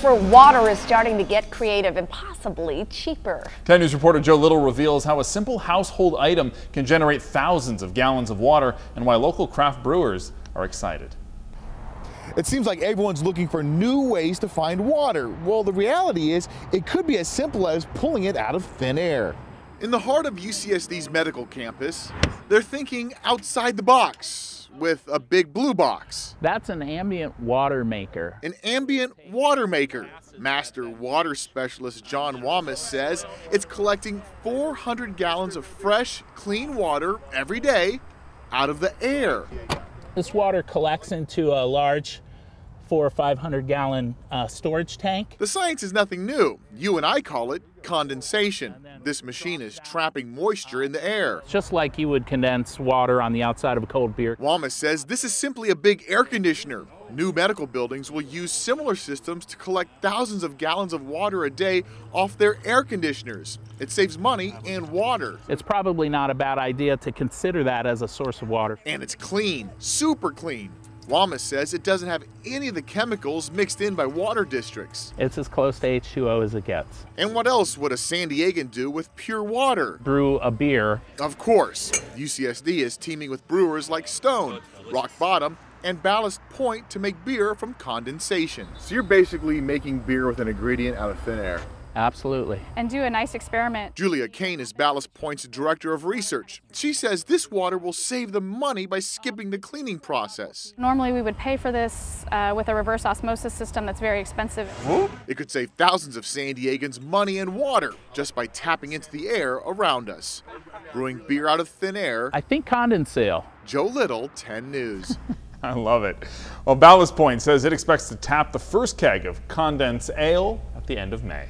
For water is starting to get creative and possibly cheaper. 10 News reporter Joe Little reveals how a simple household item can generate thousands of gallons of water and why local craft brewers are excited. It seems like everyone's looking for new ways to find water. Well, the reality is it could be as simple as pulling it out of thin air. In the heart of UCSD's medical campus, they're thinking outside the box with a big blue box. That's an ambient water maker. An ambient water maker. Master water specialist John Wamas says it's collecting 400 gallons of fresh, clean water every day out of the air. This water collects into a large four or 500 gallon uh, storage tank. The science is nothing new. You and I call it condensation. This machine is trapping moisture in the air. Just like you would condense water on the outside of a cold beer. Wamas says this is simply a big air conditioner. New medical buildings will use similar systems to collect thousands of gallons of water a day off their air conditioners. It saves money and water. It's probably not a bad idea to consider that as a source of water. And it's clean, super clean. Wamas says it doesn't have any of the chemicals mixed in by water districts. It's as close to H2O as it gets. And what else would a San Diegan do with pure water? Brew a beer. Of course. UCSD is teaming with brewers like Stone, Rock Bottom, and Ballast Point to make beer from condensation. So you're basically making beer with an ingredient out of thin air. Absolutely. And do a nice experiment. Julia Kane is Ballast Point's director of research. She says this water will save them money by skipping the cleaning process. Normally we would pay for this uh, with a reverse osmosis system that's very expensive. It could save thousands of San Diegans money and water just by tapping into the air around us. Brewing beer out of thin air. I think condensale. Joe Little, 10 News. I love it. Well, Ballast Point says it expects to tap the first keg of condensed ale at the end of May.